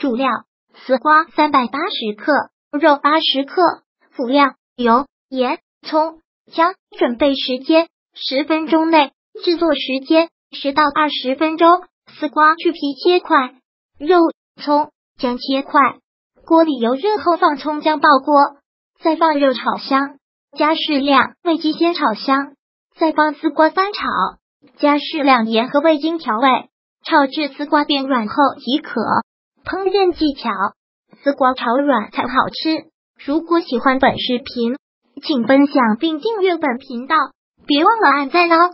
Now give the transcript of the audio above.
主料：丝瓜三百八十克，肉八十克。辅料：油、盐、葱、姜。准备时间：十分钟内。制作时间：十到二十分钟。丝瓜去皮切块，肉、葱、姜切块。锅里油热后放葱姜爆锅，再放肉炒香，加适量味精先炒香，再放丝瓜翻炒，加适量盐和味精调味，炒至丝瓜变软后即可。烹饪技巧：丝瓜炒软才好吃。如果喜欢本视频，请分享并订阅本频道，别忘了按赞哦。